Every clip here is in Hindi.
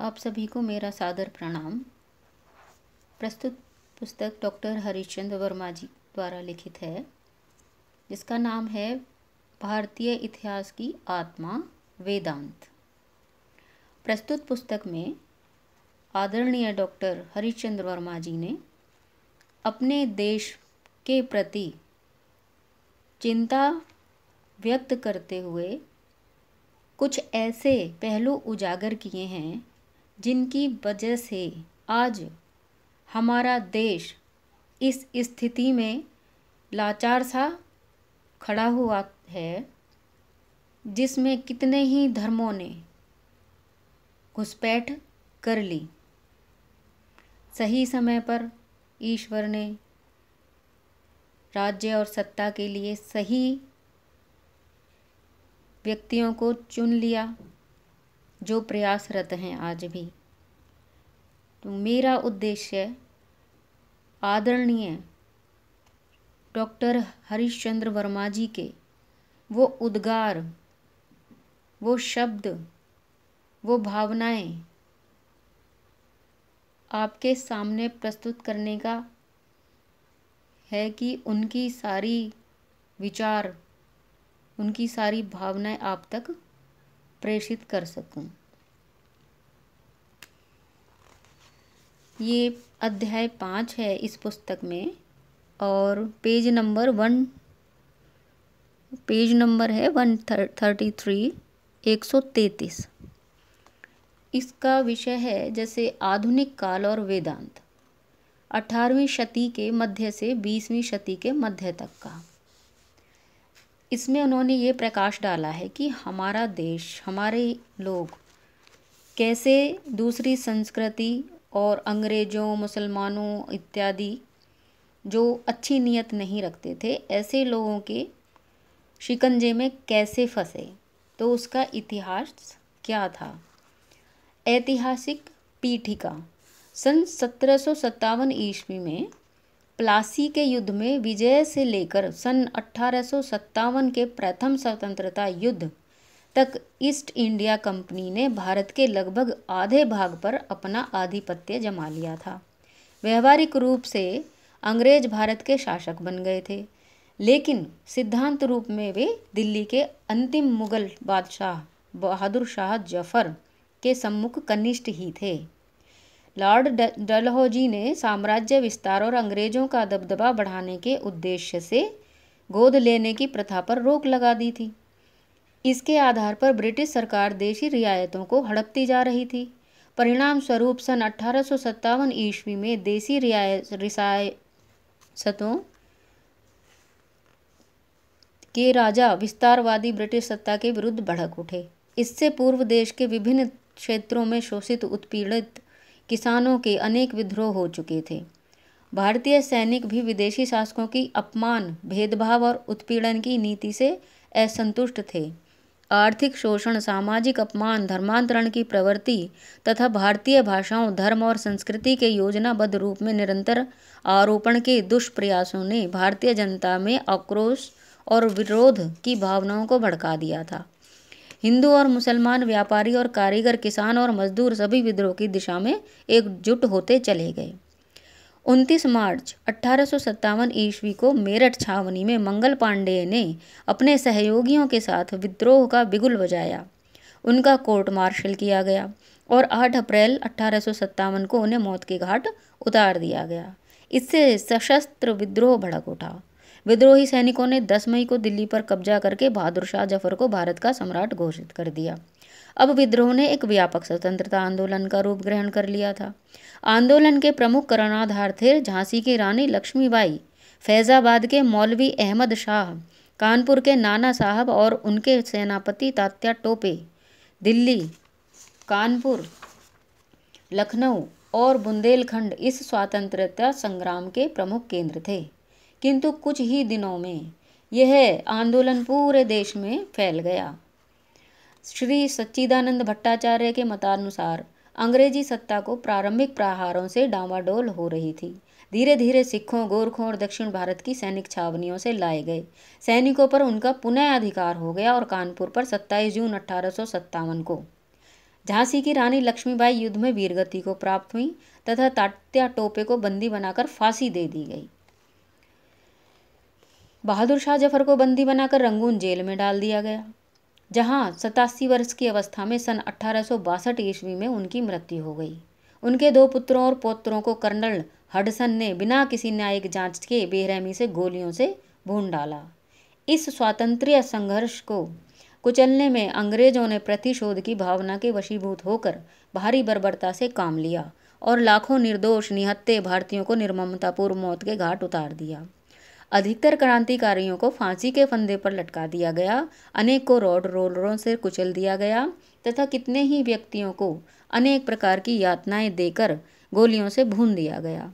आप सभी को मेरा सादर प्रणाम। प्रस्तुत पुस्तक डॉक्टर हरिश्चंद्र वर्मा जी द्वारा लिखित है, जिसका नाम है भारतीय इतिहास की आत्मा, वेदांत। प्रस्तुत पुस्तक में आदरणीय डॉक्टर हरिश्चंद्र वर्मा जी ने अपने देश के प्रति चिंता व्यक्त करते हुए कुछ ऐसे पहलू उजागर किए हैं जिनकी वजह से आज हमारा देश इस स्थिति में लाचार सा खड़ा हुआ है, जिसमें कितने ही धर्मों ने घुसपैठ कर ली। सही समय पर ईश्वर ने राज्य और सत्ता के लिए सही व्यक्तियों को चुन लिया। जो प्रयासरत हैं आज भी। तो मेरा उद्देश्य आदरणीय डॉक्टर हरिश्चंद्र वर्मा जी के वो उद्गार, वो शब्द, वो भावनाएँ आपके सामने प्रस्तुत करने का है कि उनकी सारी विचार, उनकी सारी भावनाएँ आप तक प्रेषित कर सकूँ। ये अध्याय पाँच है इस पुस्तक में, और page number one, page number है वन थर्टी थ्री, एक सौ तैतीस। इसका विषय है जैसे आधुनिक काल और वेदांत। अठारहवीं शती के मध्य से बीसवीं शती के मध्य तक का। इसमें उन्होंने ये प्रकाश डाला है कि हमारा देश, हमारे लोग कैसे दूसरी संस्कृति और अंग्रेज़ों, मुसलमानों इत्यादि जो अच्छी नीयत नहीं रखते थे, ऐसे लोगों के शिकंजे में कैसे फंसे? तो उसका इतिहास क्या था? ऐतिहासिक पीठिका। सन सत्रह सौ सत्तावन ईस्वी में प्लासी के युद्ध में विजय से लेकर सन अट्ठारह के प्रथम स्वतंत्रता युद्ध तक ईस्ट इंडिया कंपनी ने भारत के लगभग आधे भाग पर अपना आधिपत्य जमा लिया था। व्यवहारिक रूप से अंग्रेज़ भारत के शासक बन गए थे, लेकिन सिद्धांत रूप में वे दिल्ली के अंतिम मुगल बादशाह बहादुर शाह ज़फ़र के सम्मुख कनिष्ठ ही थे। लॉर्ड डलहौजी ने साम्राज्य विस्तार और अंग्रेज़ों का दबदबा बढ़ाने के उद्देश्य से गोद लेने की प्रथा पर रोक लगा दी थी। इसके आधार पर ब्रिटिश सरकार देशी रियायतों को हड़पती जा रही थी। परिणाम स्वरूप सन अठारह सौ सत्तावन ईस्वी में देसी रियायत के राजा विस्तारवादी ब्रिटिश सत्ता के विरुद्ध भड़क उठे। इससे पूर्व देश के विभिन्न क्षेत्रों में शोषित, उत्पीड़ित किसानों के अनेक विद्रोह हो चुके थे। भारतीय सैनिक भी विदेशी शासकों की अपमान, भेदभाव और उत्पीड़न की नीति से असंतुष्ट थे। आर्थिक शोषण, सामाजिक अपमान, धर्मांतरण की प्रवृत्ति तथा भारतीय भाषाओं, धर्म और संस्कृति के योजनाबद्ध रूप में निरंतर आरोपण के दुष्प्रयासों ने भारतीय जनता में आक्रोश और विरोध की भावनाओं को भड़का दिया था। हिंदू और मुसलमान व्यापारी और कारीगर, किसान और मजदूर सभी विद्रोह की दिशा में एकजुट होते चले गए। 29 मार्च, अठारह ईस्वी को मेरठ छावनी में मंगल पांडेय ने अपने सहयोगियों के साथ विद्रोह का बिगुल बजाया। उनका कोर्ट मार्शल किया गया और 8 अप्रैल, अठारह को उन्हें मौत के घाट उतार दिया गया। इससे सशस्त्र विद्रोह भड़क उठा। विद्रोही सैनिकों ने 10 मई को दिल्ली पर कब्जा करके बहादुर शाह ज़फ़र को भारत का सम्राट घोषित कर दिया। अब विद्रोह ने एक व्यापक स्वतंत्रता आंदोलन का रूप ग्रहण कर लिया था। आंदोलन के प्रमुख करणाधार थे झांसी की रानी लक्ष्मीबाई, फैज़ाबाद के मौलवी अहमद शाह, कानपुर के नाना साहब और उनके सेनापति तात्या टोपे, दिल्ली, कानपुर, लखनऊ और बुंदेलखंड इस स्वतंत्रता संग्राम के प्रमुख केंद्र थे। किंतु कुछ ही दिनों में यह आंदोलन पूरे देश में फैल गया। श्री सच्चिदानंद भट्टाचार्य के मतानुसार अंग्रेज़ी सत्ता को प्रारंभिक प्रहारों से डामाडोल हो रही थी। धीरे धीरे सिखों, गोरखों और दक्षिण भारत की सैनिक छावनियों से लाए गए। सैनिकों पर उनका पुनः अधिकार हो गया और कानपुर पर 27 जून अठारह को। झांसी की रानी लक्ष्मीबाई युद्ध में वीरगति को प्राप्त हुई तथा तात्या टोपे को बंदी बनाकर फांसी दे दी गई। बहादुर शाह ज़फ़र को बंदी बनाकर रंगून जेल में डाल दिया गया, जहाँ सतासी वर्ष की अवस्था में सन अठारह सौ बासठ ईस्वी में उनकी मृत्यु हो गई। उनके दो पुत्रों और पौत्रों को कर्नल हडसन ने बिना किसी न्यायिक जाँच के बेरहमी से गोलियों से भून डाला। इस स्वातंत्र्य संघर्ष को कुचलने में अंग्रेज़ों ने प्रतिशोध की भावना के वशीभूत होकर भारी बर्बरता से काम लिया और लाखों निर्दोष निहत्ते भारतीयों को निर्ममतापूर्व मौत के घाट उतार दिया। अधिकतर क्रांतिकारियों को फांसी के फंदे पर लटका दिया गया। अनेक को रोड रोलरों से कुचल दिया गया तथा कितने ही व्यक्तियों को अनेक प्रकार की यातनाएँ देकर गोलियों से भून दिया गया।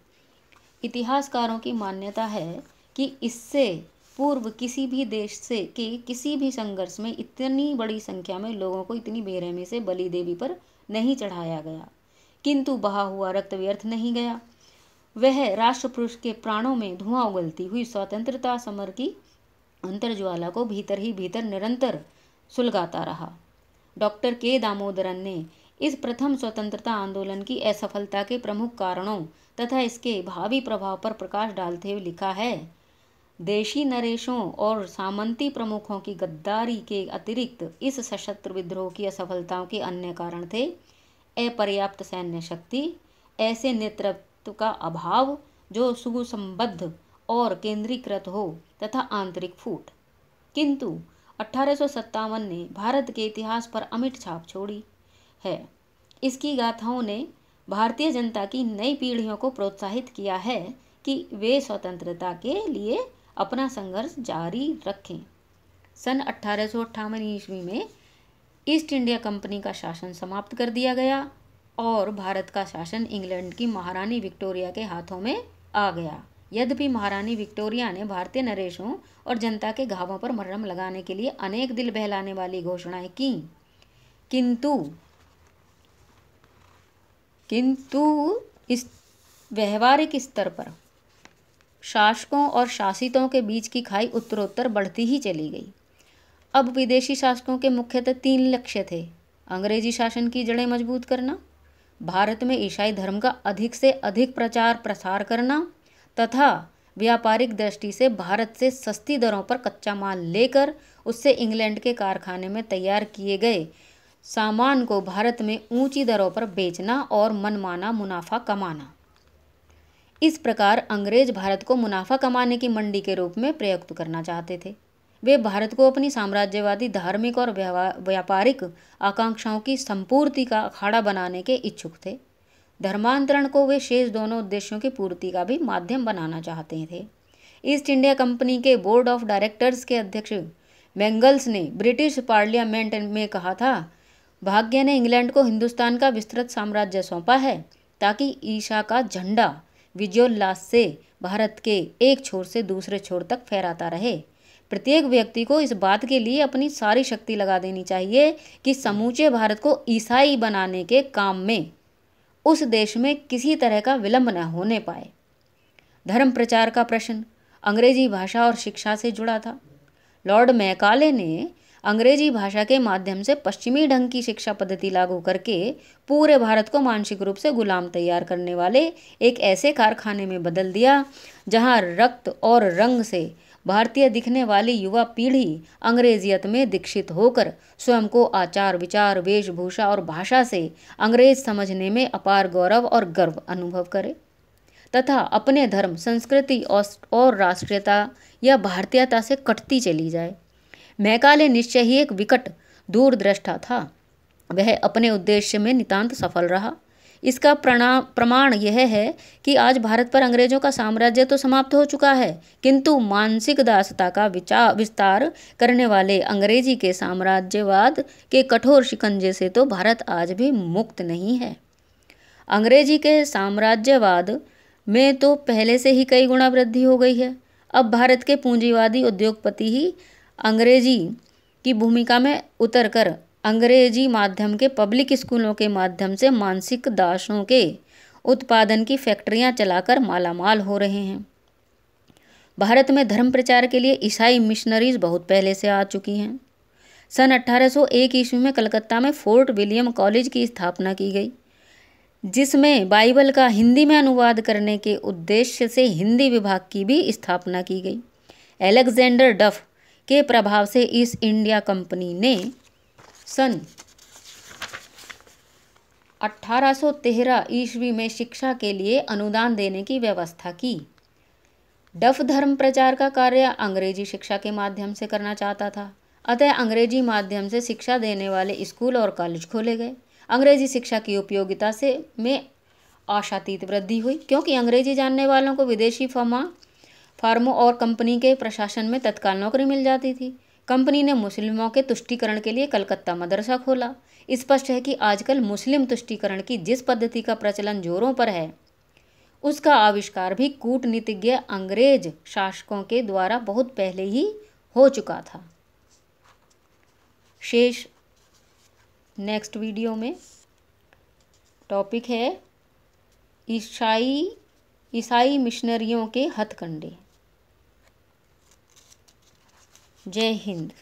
इतिहासकारों की मान्यता है कि इससे पूर्व किसी भी देश से के किसी भी संघर्ष में इतनी बड़ी संख्या में लोगों को इतनी बेरहमी से बलि देवी पर नहीं चढ़ाया गया। किंतु बहा हुआ रक्त व्यर्थ नहीं गया। वह राष्ट्रपुरुष के प्राणों में धुआँ उगलती हुई स्वतंत्रता समर की अंतर्ज्वाला को भीतर ही भीतर निरंतर सुलगाता रहा। डॉक्टर के दामोदरन ने इस प्रथम स्वतंत्रता आंदोलन की असफलता के प्रमुख कारणों तथा इसके भावी प्रभाव पर प्रकाश डालते हुए लिखा है, देशी नरेशों और सामंती प्रमुखों की गद्दारी के अतिरिक्त इस सशस्त्र विद्रोह की असफलताओं के अन्य कारण थे। अपर्याप्त सैन्य शक्ति, ऐसे नेतृत्व का अभाव जो सुसंबद्ध और केंद्रीकृत हो तथा आंतरिक फूट। किंतु अठारह ने भारत के इतिहास पर अमिट छाप छोड़ी है। इसकी गाथाओं ने भारतीय जनता की नई पीढ़ियों को प्रोत्साहित किया है कि वे स्वतंत्रता के लिए अपना संघर्ष जारी रखें। सन अठारह ईस्वी में ईस्ट इंडिया कंपनी का शासन समाप्त कर दिया गया। और भारत का शासन इंग्लैंड की महारानी विक्टोरिया के हाथों में आ गया। यद्यपि महारानी विक्टोरिया ने भारतीय नरेशों और जनता के घावों पर मरहम लगाने के लिए अनेक दिल बहलाने वाली घोषणाएँ की, किंतु किंतु इस व्यवहारिक स्तर पर शासकों और शासितों के बीच की खाई उत्तरोत्तर बढ़ती ही चली गई। अब विदेशी शासकों के मुख्यतः तीन लक्ष्य थे, अंग्रेज़ी शासन की जड़ें मज़बूत करना भारत में ईसाई धर्म का अधिक से अधिक प्रचार प्रसार करना तथा व्यापारिक दृष्टि से भारत से सस्ती दरों पर कच्चा माल लेकर उससे इंग्लैंड के कारखाने में तैयार किए गए सामान को भारत में ऊँची दरों पर बेचना और मनमाना मुनाफा कमाना। इस प्रकार अंग्रेज़ भारत को मुनाफा कमाने की मंडी के रूप में प्रयुक्त करना चाहते थे। वे भारत को अपनी साम्राज्यवादी, धार्मिक और व्यापारिक आकांक्षाओं की संपूर्ति का अखाड़ा बनाने के इच्छुक थे। धर्मांतरण को वे शेष दोनों उद्देश्यों की पूर्ति का भी माध्यम बनाना चाहते थे। ईस्ट इंडिया कंपनी के बोर्ड ऑफ़ डायरेक्टर्स के अध्यक्ष मैंगल्स ने ब्रिटिश पार्लियामेंट में कहा था, भाग्य ने इंग्लैंड को हिंदुस्तान का विस्तृत साम्राज्य सौंपा है, ताकि ईशा का झंडा विजयोल्लास से भारत के एक छोर से दूसरे छोर तक फहराता रहे। प्रत्येक व्यक्ति को इस बात के लिए अपनी सारी शक्ति लगा देनी चाहिए कि समूचे भारत को ईसाई बनाने के काम में, उस देश में किसी तरह का विलंब न होने पाए। धर्म प्रचार का प्रश्न, अंग्रेज़ी भाषा और शिक्षा से जुड़ा था। लॉर्ड मैकाले ने अंग्रेज़ी भाषा के माध्यम से पश्चिमी ढंग की शिक्षा पद्धति लागू करके पूरे भारत को मानसिक रूप से गुलाम तैयार करने वाले एक ऐसे कारखाने में बदल दिया, जहाँ रक्त और रंग से भारतीय दिखने वाली युवा पीढ़ी अंग्रेजियत में दीक्षित होकर स्वयं को आचार विचार, वेशभूषा और भाषा से अंग्रेज़ समझने में अपार गौरव और गर्व अनुभव करे। तथा अपने धर्म, संस्कृति और राष्ट्रीयता या भारतीयता से कटती चली जाए। मैकाले निश्चय ही एक विकट दूरदृष्टा था। वह अपने उद्देश्य में नितांत सफल रहा। इसका प्रमाण यह है कि आज भारत पर अंग्रेज़ों का साम्राज्य तो समाप्त हो चुका है, किंतु मानसिक दासता का विचार विस्तार करने वाले अंग्रेज़ी के साम्राज्यवाद के कठोर शिकंजे से तो भारत आज भी मुक्त नहीं है। अंग्रेज़ी के साम्राज्यवाद में तो पहले से ही कई गुणा वृद्धि हो गई है। अब भारत के पूंजीवादी उद्योगपति ही अंग्रेज़ी की भूमिका में उतरकर अंग्रेज़ी माध्यम के पब्लिक स्कूलों के माध्यम से मानसिक दासों के उत्पादन की फैक्ट्रियाँ चलाकर मालामाल हो रहे हैं। भारत में धर्म प्रचार के लिए ईसाई मिशनरीज बहुत पहले से आ चुकी हैं। सन 1801 ईस्वी में कलकत्ता में फोर्ट विलियम कॉलेज की स्थापना की गई, जिसमें बाइबल का हिंदी में अनुवाद करने के उद्देश्य से हिंदी विभाग की भी स्थापना की गई। एलेक्जेंडर डफ के प्रभाव से ईस्ट इंडिया कंपनी ने सन 1813 ईस्वी में शिक्षा के लिए अनुदान देने की व्यवस्था की। डफ धर्म प्रचार का कार्य अंग्रेज़ी शिक्षा के माध्यम से करना चाहता था। अतः अंग्रेज़ी माध्यम से शिक्षा देने वाले स्कूल और कॉलेज खोले गए। अंग्रेज़ी शिक्षा की उपयोगिता से में आशातीत वृद्धि हुई, क्योंकि अंग्रेज़ी जानने वालों को विदेशी फर्मा, फार्मों और कंपनी के प्रशासन में तत्काल नौकरी मिल जाती थी। कंपनी ने मुस्लिमों के तुष्टिकरण के लिए कलकत्ता मदरसा खोला। स्पष्ट है कि आजकल मुस्लिम तुष्टिकरण की जिस पद्धति का प्रचलन जोरों पर है, उसका आविष्कार भी कूटनीतिज्ञ अंग्रेज़ शासकों के द्वारा बहुत पहले ही हो चुका था। शेष नेक्स्ट वीडियो में टॉपिक है ईसाई ईसाई मिशनरियों के हथकंडे। जय हिंद।